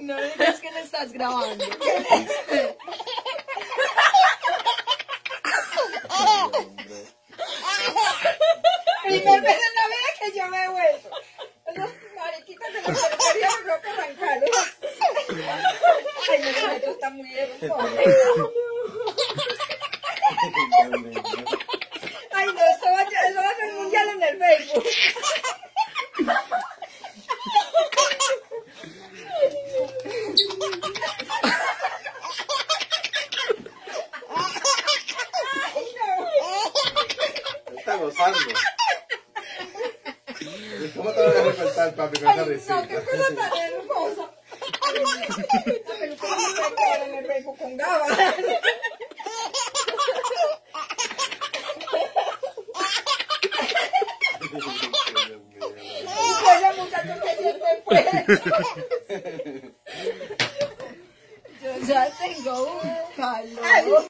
No digas que lo estás grabando. Primer vez en la vida que yo me he vuelto. Esos mariquitas de la peluquería me que arrancaron. Ay, no, esto está muy hermoso. Ay, no, eso va, a- eso va a ser mundial en el Facebook. Está gozando. ¿Cómo te vas a despertar, papi, con esa risita? no, qué cosa tan hermosa. La me queda en el Facebook con Gaba. Yo ya tengo.